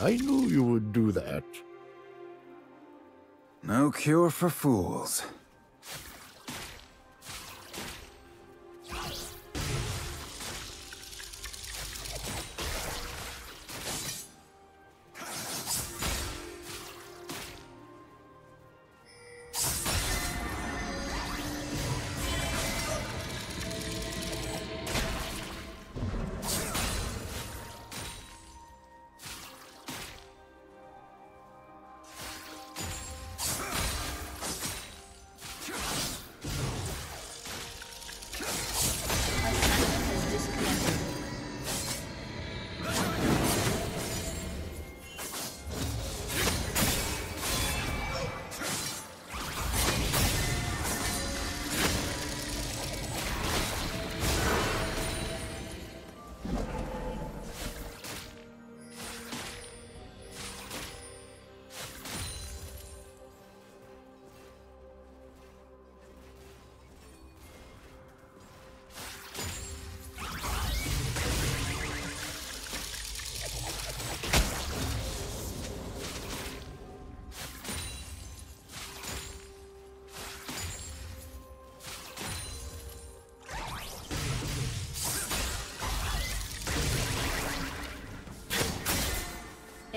I knew you would do that. No cure for fools.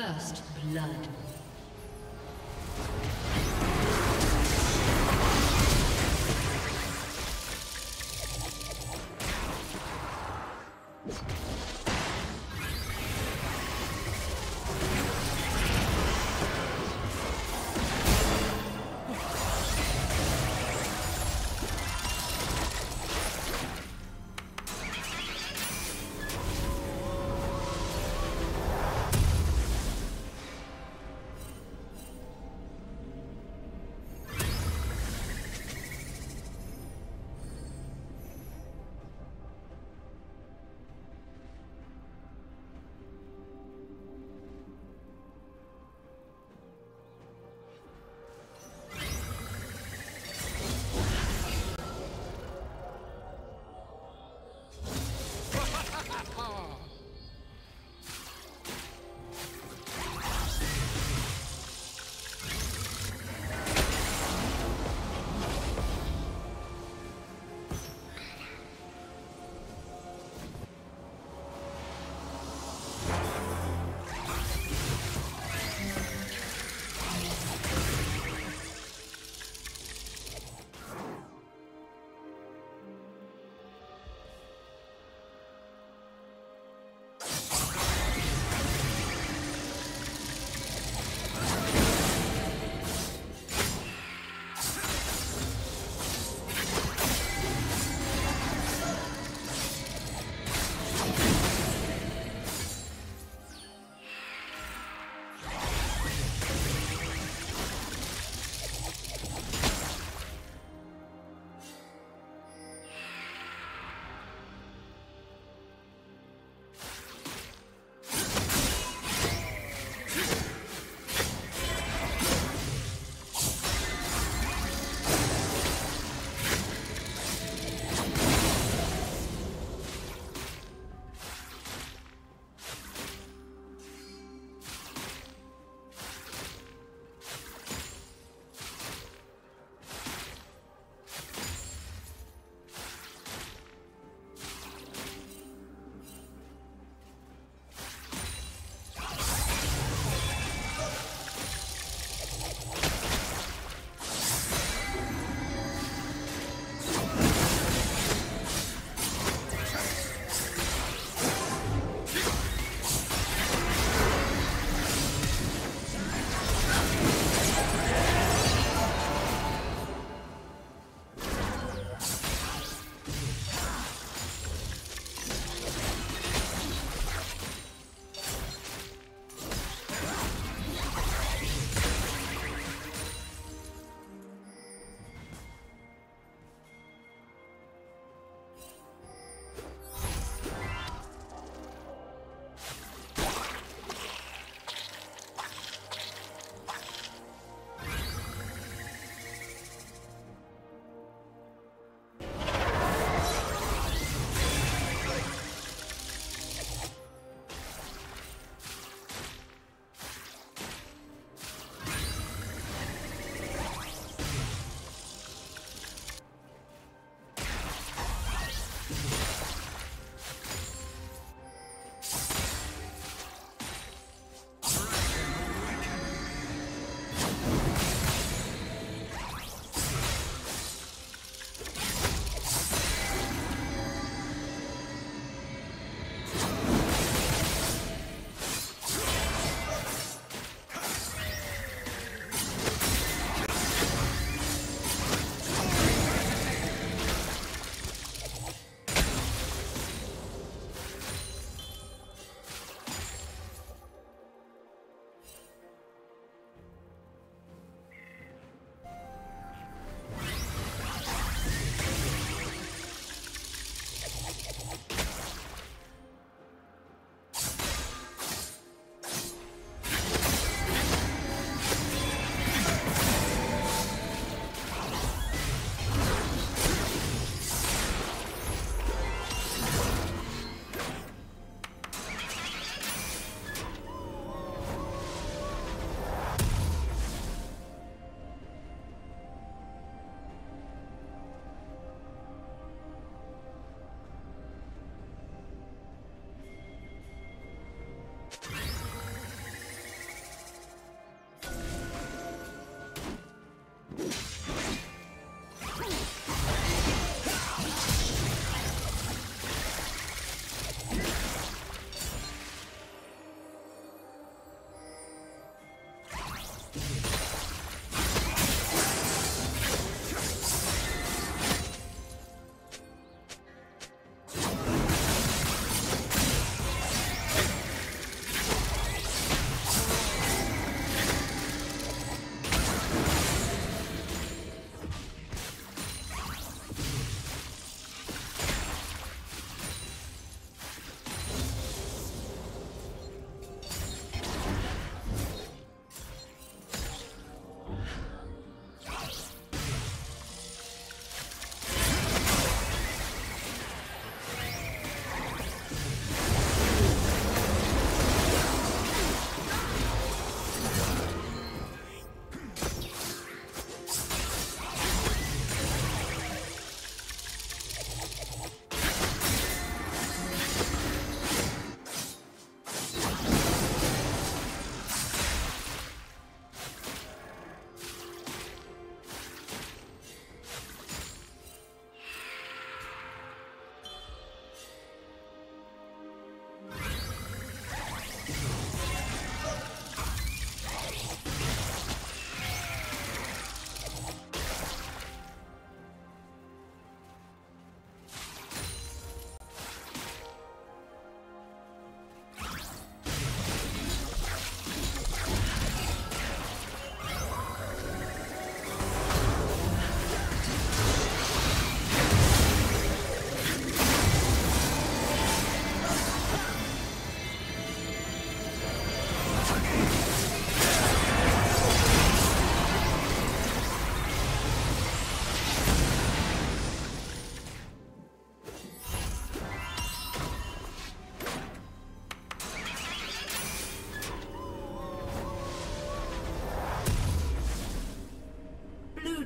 First blood.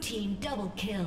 Team double kill.